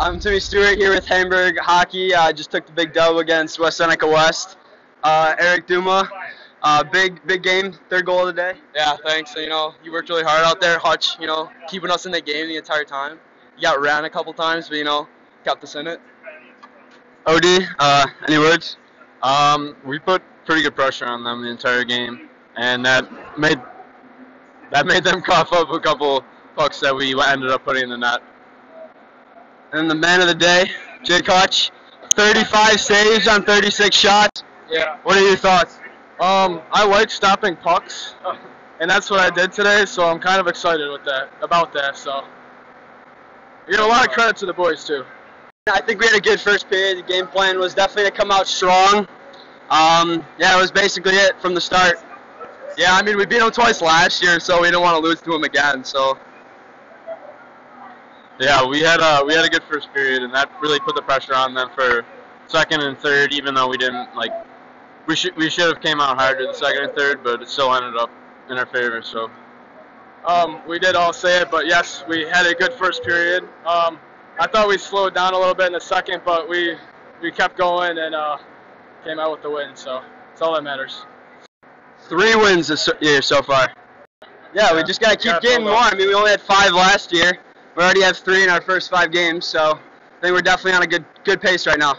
I'm Timmy Stuart here with Hamburg Hockey. I uh, just took the big dub against West Seneca West. Uh, Eric Duma, uh, big big game, third goal of the day. Yeah, thanks. You know, you worked really hard out there, Hutch. You know, keeping us in the game the entire time. You got ran a couple times, but you know, kept us in it. Od, uh, any words? Um, we put pretty good pressure on them the entire game, and that made that made them cough up a couple pucks that we ended up putting in the net. And the man of the day, Jake Koch. 35 saves on 36 shots. Yeah. What are your thoughts? Um, I like stopping pucks, and that's what I did today. So I'm kind of excited with that about that. So, you know, a lot of credit to the boys too. I think we had a good first period. The game plan was definitely to come out strong. Um, yeah, it was basically it from the start. Yeah, I mean we beat them twice last year, so we didn't want to lose to them again. So yeah, we had a we had a good first period, and that really put the pressure on them for second and third. Even though we didn't like, we should we should have came out harder the second and third, but it still ended up in our favor. So. Um, we did all say it, but yes, we had a good first period. Um, I thought we slowed down a little bit in the second, but we we kept going and uh, came out with the win. So that's all that matters. Three wins this year so far. Yeah, we just gotta keep getting more. I mean, we only had five last year. We already have three in our first five games, so I think we're definitely on a good good pace right now.